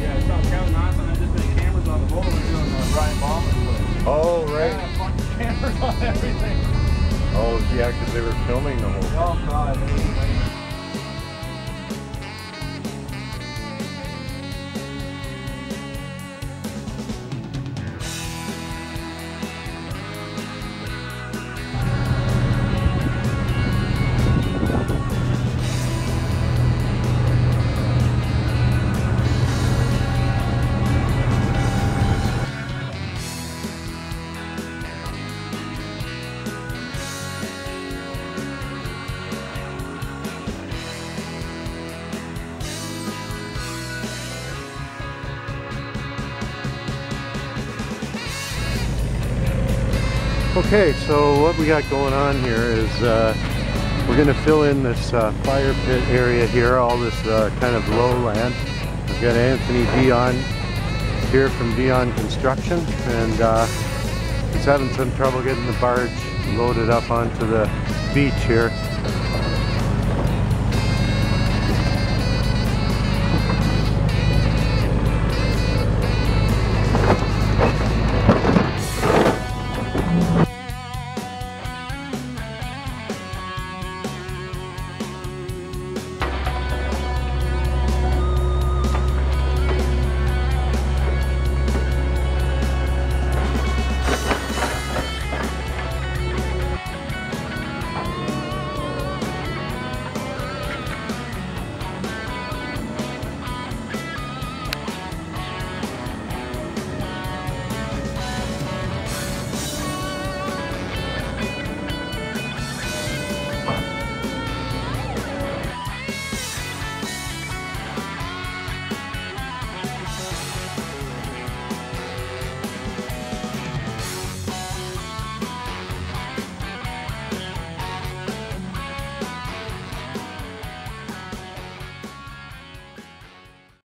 Yeah, I saw Kevin Austin. I just did cameras on the boat. Oh, yeah, because they were filming the whole Oh god. Okay, so what we got going on here is uh, we're going to fill in this uh, fire pit area here, all this uh, kind of lowland. We've got Anthony Dion here from Dion Construction, and uh, he's having some trouble getting the barge loaded up onto the beach here.